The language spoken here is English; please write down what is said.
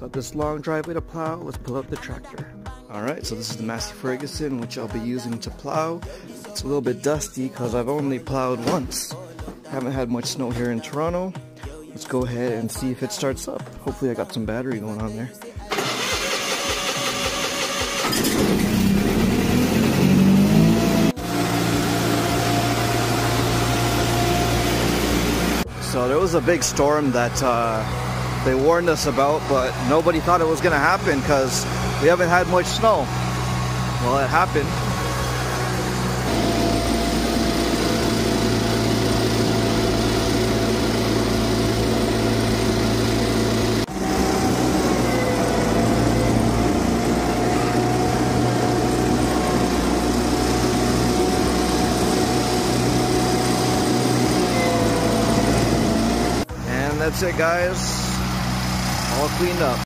Got this long driveway to plow, let's pull out the tractor. Alright, so this is the Massey Ferguson, which I'll be using to plow. It's a little bit dusty because I've only plowed once. Haven't had much snow here in Toronto. Let's go ahead and see if it starts up. Hopefully I got some battery going on there. So there was a big storm that uh, they warned us about, but nobody thought it was going to happen because we haven't had much snow. Well, it happened. And that's it guys all cleaned up